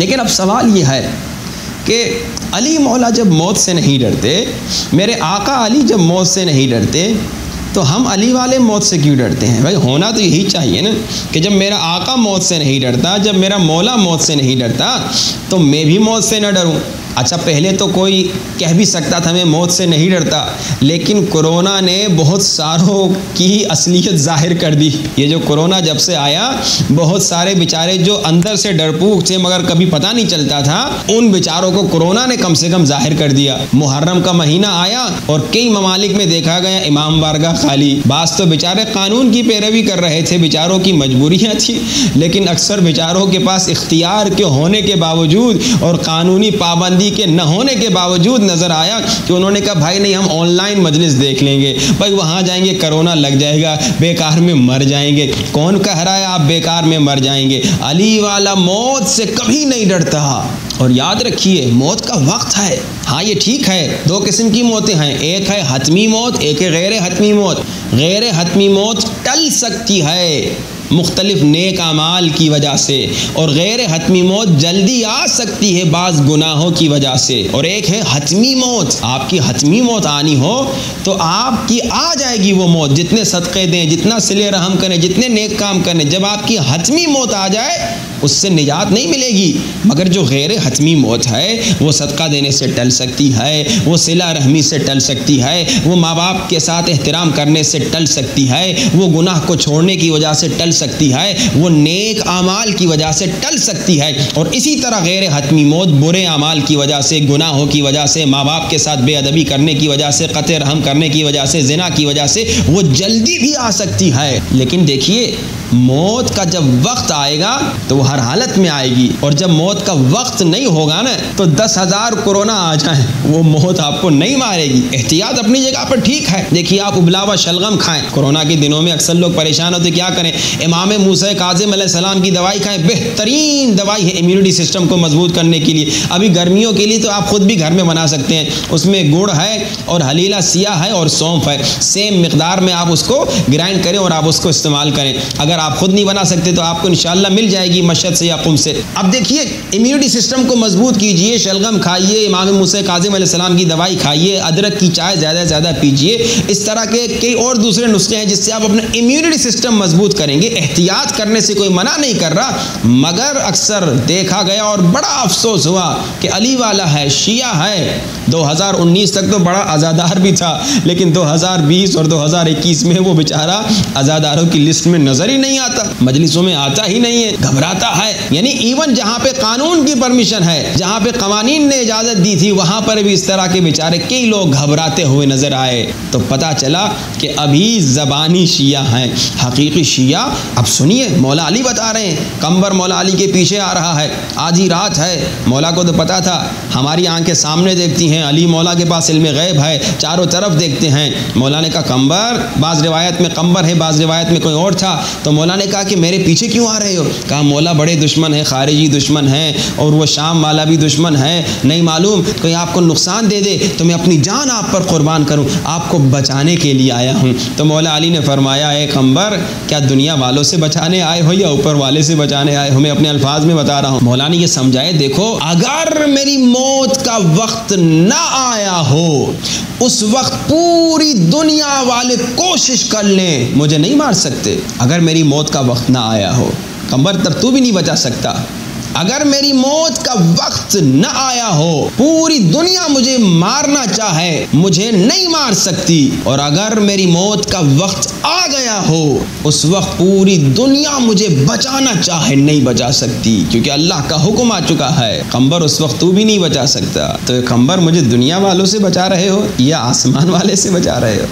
लेकिन अब सवाल ये है कि अली मौला जब मौत से नहीं डरते, मेरे आका अली जब मौत से नहीं डरते तो हम अली वाले मौत से क्यों डरते हैं? भाई, होना तो यही चाहिए ना कि जब मेरा आका मौत से नहीं डरता, जब मेरा मौला मौत से नहीं डरता तो मैं भी मौत से ना डरूं। अच्छा पहले तो कोई कह भी सकता था, मैं मौत से नहीं डरता। लेकिन कोरोना ने बहुत सारों की असलियत ज़ाहिर कर दी। ये जो कोरोना जब से आया, बहुत सारे बेचारे जो अंदर से डरपूक थे, मगर कभी पता नहीं चलता था, उन बेचारों को कोरोना ने कम से कम ज़ाहिर कर दिया। मुहर्रम का महीना आया और कई ममालिक में देखा गया, इमाम बारगाह खाली। बास तो बेचारे कानून की पैरवी कर रहे थे, बेचारों की मजबूरियाँ थी, लेकिन अक्सर बेचारों के पास इख्तियार के होने के बावजूद और कानूनी पाबंदी के न होने के बावजूद नज़र आया कि उन्होंने कहा, भाई नहीं, हम ऑनलाइन मजलिस देख लेंगे। भाई, वहाँ जाएँगे करोना लग जाएगा, बेकार में मर जाएँगे। कौन कह रहा है, आप बेकार में मर जाएँगे? अली वाला मौत से कभी नहीं डरता। और याद रखिए, मौत का वक्त है। हाँ ये ठीक है, दो किस्म की मौतें हैं। एक है हतमी मौत, एक है गैर हतमी मौत। गैर हतमी मौत टल सकती है। मुख्तलिफ़ नेक अमाल की वजह से और गैर हतमी मौत जल्दी आ सकती है बाज़ गुनाहों की वजह से। और एक है हतमी मौत। आपकी हतमी मौत आनी हो तो आपकी आ जाएगी वो मौत। जितने सदक़े दें, जितना सिले रहम करें, जितने नेक काम करें, जब आपकी हतमी मौत आ जाए उससे निजात नहीं मिलेगी। मगर जो गैर हतमी मौत है, वो सदका देने से टल सकती है, वो सिला रहमी से टल सकती है, वो माँ बाप के साथ एहतराम करने से टल सकती है, वो गुनाह को छोड़ने की वजह से टल सकती है, वो नेक आमाल की वजह से टल सकती है। और इसी तरह गैर हतमी मौत बुरे आमाल की वजह से, गुनाहों की वजह से माँ बाप के साथ बेअदबी करने की वजह से क़त रहम करने की वजह से, जना की वजह से, वो जल्दी भी आ सकती है। लेकिन देखिए, मौत का जब वक्त आएगा तो हर हालत में आएगी। और जब मौत का वक्त नहीं होगा ना तो दस हज़ार कोरोना आ जाए। वो मौत आपको नहीं मारेगी। एहतियात अपनी जगह पर ठीक है। देखिए, आप उबलावा शलगम खाएँ। कोरोना के दिनों में अक्सर लोग परेशान होते, क्या करें? इमाम मूसा काजिम सलाम की दवाई खाएँ। बेहतरीन दवाई है इम्यूनिटी सिस्टम को मज़बूत करने के लिए। अभी गर्मियों के लिए तो आप खुद भी घर में बना सकते हैं। उसमें गुड़ है और हलीला सिया है और सौंफ है। सेम मकदार में आप उसको ग्राइंड करें और आप उसको इस्तेमाल करें। अगर आप खुद नहीं बना सकते तो आपको इंशाल्लाह मिल जाएगी। मशद से या कुम से। अब देखिए इम्यूनिटी सिस्टम को मज़बूत कीजिए, शलगम खाइए, इमाम मूसा काजिम सलाम की दवाई खाइए, अदरक की चाय ज़्यादा से ज़्यादा पीजिए। इस तरह के कई और दूसरे नुस्खे हैं जिससे आप अपना इम्यूनिटी सिस्टम मज़बूत करेंगे। एहतियात करने से कोई मना नहीं कर रहा, मगर अक्सर देखा गया और बड़ा अफसोस हुआ कि अली वाला है, शिया है। 2019 तक तो बड़ा आज़ादार भी था, लेकिन 2020 और 2021 में वो बेचारा आज़ादारों की लिस्ट में नज़र ही नहीं आता। मजलिसों में आता ही नहीं है, घबराता है यानी इवन जहाँ पे कानून की परमिशन है, जहाँ पे कवानीन ने इजाज़त दी थी, वहाँ पर भी इस तरह के बेचारे कई लोग घबराते हुए नज़र आए। तो पता चला कि अभी ज़बानी शिया हैं, हकीकी शिया। अब सुनिए, मौला अली बता रहे हैं, कंबर मौला अली के पीछे आ रहा है आधी रात है। मौला को तो पता था, हमारी आँखें सामने देखती हैं, अली मौला के पास इल्म गैब है, चारों तरफ़ देखते हैं। मौला ने कहा, कंबर, बाज़ रिवायत में कंबर है, बाज़ रिवायत में कोई और था? तो मौला ने कहा कि, मेरे पीछे क्यों आ रहे हो? कहा, मौला बड़े दुश्मन है, खारिजी दुश्मन है और वो शाम वाला भी दुश्मन है। नहीं मालूम, कोई आपको नुकसान दे दे तो मैं अपनी जान आप पर कुर्बान करूँ, आपको बचाने के लिए आया हूँ। तो मौला अली ने फरमाया है कंबर, क्या दुनिया वालों से बचाने आए हो या ऊपर वाले से बचाने आए हो? मैं अपने अल्फाज में बता रहा हूँ। मौला ने ये समझाए देखो, अगर मेरी मौत का वक्त ना आया हो, उस वक्त पूरी दुनिया वाले कोशिश कर लें, मुझे नहीं मार सकते। अगर मेरी मौत का वक्त ना आया हो कंबर तब तू भी नहीं बचा सकता। अगर मेरी मौत का वक्त न आया हो, पूरी दुनिया मुझे मारना चाहे, मुझे नहीं मार सकती। और अगर मेरी मौत का वक्त आ गया हो, उस वक्त पूरी दुनिया मुझे बचाना चाहे नहीं बचा सकती, क्योंकि अल्लाह का हुक्म आ चुका है, कंबर उस वक्त तू भी नहीं बचा सकता। तो कंबर मुझे दुनिया वालों से बचा रहे हो, या आसमान वाले से बचा रहे हो?